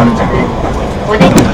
お願い